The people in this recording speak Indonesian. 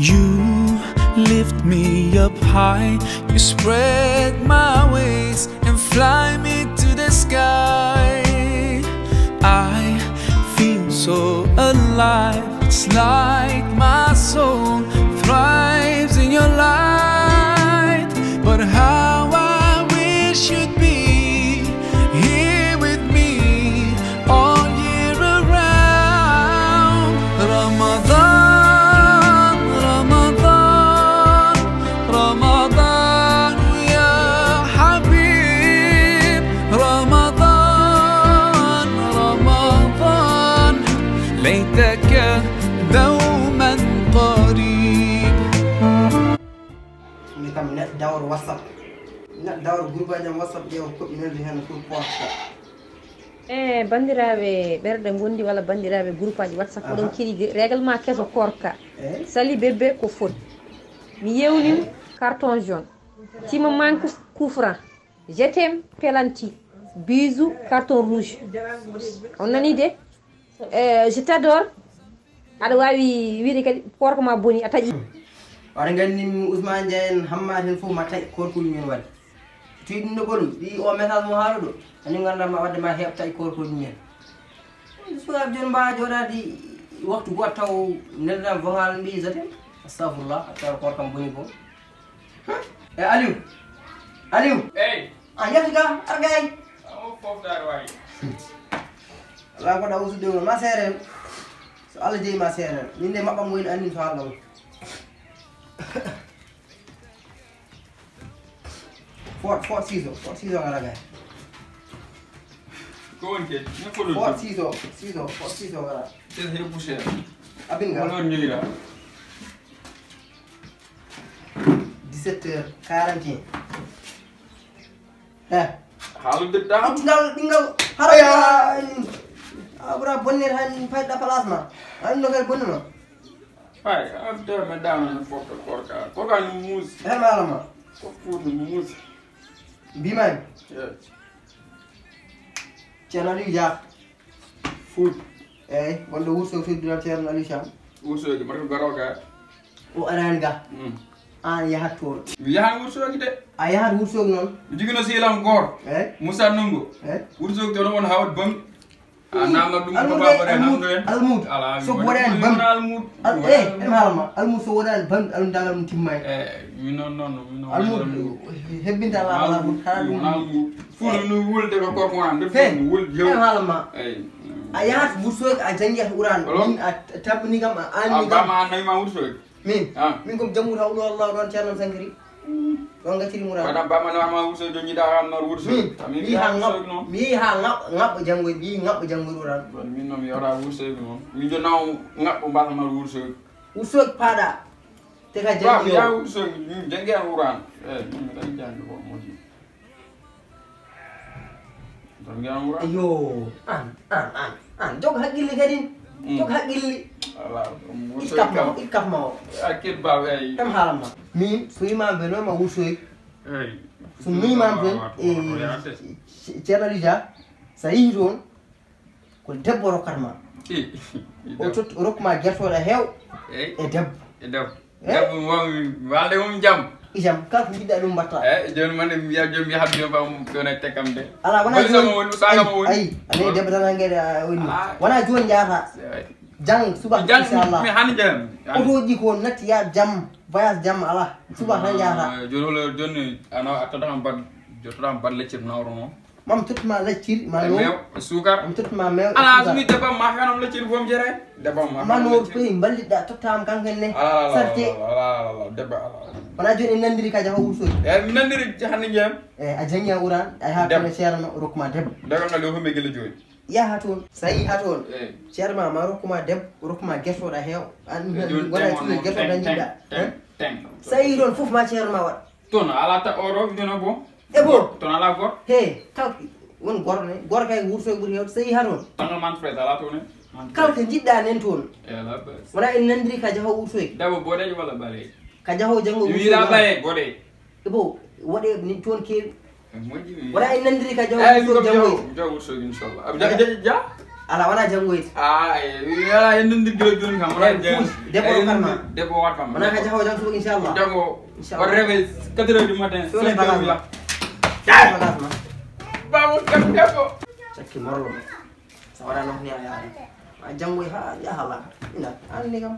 You lift me up high, you spread my wings and fly me to the sky. I feel so alive, it's like ni kam neɗɗo dawro whatsapp. Neɗɗo dawro groupe aji am whatsapp ƴeewa koɓinelde hen pour posta e bandiraɓe ɓerɗe gondi walla bandiraɓe groupe aji whatsapp oɗon keeɗi réglement keso korka. Eyyi sali bébé ko foti mi yewnim carton jaune. Tima manque coup franc jetem pelanti. Bisou carton rouge. On nani de Eh, je t'adore. Aɗa wawi wiide kadi korko ma boni a taƴi waɗa gandi ousmane dia en hammade hen foof ma taƴ korkoli men waɗi tuyi ɗum ɗo ko ɗum ɗi o message mo haala ɗo kañum gandama wadde ma heɓ taƴ korkoli men sukaɓe joni mbawa joɗade waktu goto taw neldam vogal mbi zaten. Astahfirullah tawa korkam boni bo. E aliou. Aliou. Hey, a yefti ga argay I'm off that way. ala goɗa usude on ma seeren so allah jeeyi ma seeren min de maɓɓam to haalɗa on Fort, Fort Caesar, Fort Caesar अलग है कौन के मैं follow Fort Caesar, Caesar, Fort Caesar अलग चल हेरो पूछे अब इनका फॉलो नहीं गिरा 17h41 ها حاول تدعم اتنال دينغال هريان ابرا بنير هن فايدا فلاسما انو غير بننا Hai, after me down na foka korka. Korka ni muzi. Ela malama. Kofuzi muzi. Biman. Yes. Chana ni ya. Food. Eh, wanda uso fi dura chana ni sham. Uso ki mar garoka. O aranga. Mm. an yaha toon yahan wursogi de a yahat wursogi noon jogino sihilam goor musa nungo wursogi to no won hawat bangi almud almud so woɗani bam almud. e em haalama almud so woɗani bam almud dangal mum timmani Eh, you know no no, you know. almud hebbinta lama almud hana ɗum almud. Fulu no wulde ko ko ko am. fe yo. haalama Eh. a yahat wursoge a janguiyata uran min a tabbini kam a anni kam min Ah. kom jammude hawɗo allah ɗon ceerno sankiri ɗon gacciri muran Wada ba ma na ma urso do nyida am na urso. min Ami mi ha no. mi ha ngab ngabɓo janggoyde mi yi ngabɓo janggoyde uran Min no mi ora urso no. Mi jo naw ngap ba ma urso. wursoge paaɗa te ka Ba jangi ya o urso jangi an uran. Eh, mi tan jangi ko moji. Jangi an uran. ayo an an an an jog haqqille kadi jog haqqille Ala. ikkapma o ikkapma o Akid ba ay. min so wimama ɓe noon ma wursoy Hey. so mimama ɓen e ceerno aliou dia sa yeehi toon ko debbo rokkatma o tot o rokkuma guertoɗe heew Eh, e debbo dab. Eh? Dab mo walde mum jam. ijam kala ko jiɗɗa ɗum mbatta Eh, joni man mi ya jom mi habbi ba mo kona tekam de. ala wona Woni sama woni ayi ane debbo tan hanguede a woni wona joni jahata jang suba Jan inchallah mi hani jam. otoji ko natti ya jam voyage jam ala suba tan jahata Joni wala joni ana atata kam bad jotoɗam bad leccir nawro no. mam tottuma lacciri ma E no mew sukar. mam tottuma mew Ala sumi debam ma kanam leccir fom jere. Debam ma. ma no toyi balliɗɗa tottama kanken ne Ala sarte ala ala debba ala. wona joni en nandiri ka jaha wursoji Eh, mi nandiri hani jam. e a jangi a uran a yaha Debbo. toon ceerno rokkuma debbo Daga ngal yo humbe gele joni. ya hatun yaha toon so yaha toon ceerma ma rokkuma debbo rokkuma guertoɗa heew wona toujours guerto dañjiɗa so sai don fuf ma ciyar ma wa ton ala ta oro o rokdeno bo e bo ton ala gor he kala won gor ne gor kay wurto ɓuuri hewde so yiha toon tangaman frais ala toon e kala ko jiɗɗa nen toon wala en nandri ka jaho wurtoyke dabo bo boɗeje wala ɓaleje ka jaho jango janggo wiɗa ɓale gode e bo bon ni ton ke wona en nanndiri ka jawjawol sogi inchallah ja ala wona janngoyde ala en nandirgilo joni kam debbo karma debbo wat kam wona ka jaho jam sogo inchallah jango waɗa rewe 4 heures du matin sone bagage ma bagage ma babo kam debbo cakki morlo sa waɗa nohni a yaari a janngoy ha jahala ina anni kam